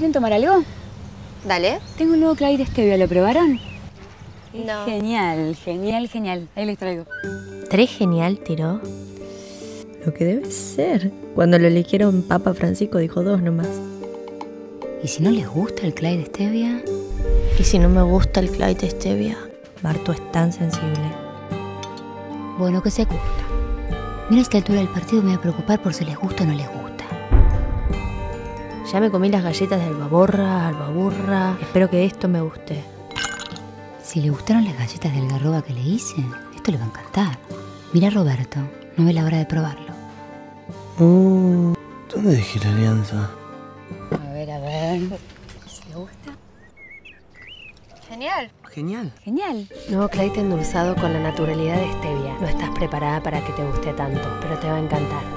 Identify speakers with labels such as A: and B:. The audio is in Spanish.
A: ¿Quieren tomar algo?
B: Dale.
A: Tengo un nuevo Clyde de stevia, ¿lo probaron?
B: No.
A: Genial, genial, genial. Ahí les traigo.
C: ¿Tres genial tiró? Lo que debe ser. Cuando lo eligieron Papa Francisco dijo dos nomás.
A: ¿Y si no les gusta el Clyde de stevia?
C: Y si no me gusta el Clyde Stevia, Barto es tan sensible.
A: Bueno, que se gusta. Mira, a esta altura del partido me voy a preocupar por si les gusta o no les gusta.
C: Ya me comí las galletas de albaborra, albaburra. Espero que esto me guste.
A: Si le gustaron las galletas de algarroba que le hice, esto le va a encantar. Mira, Roberto, no ve la hora de probarlo.
D: Uh, ¿Dónde dejé la alianza?
A: A ver, a ver. Si le gusta.
B: Genial.
D: Genial.
A: Genial.
C: Nuevo Clyde endulzado con la naturalidad de stevia. No estás preparada para que te guste tanto, pero te va a encantar.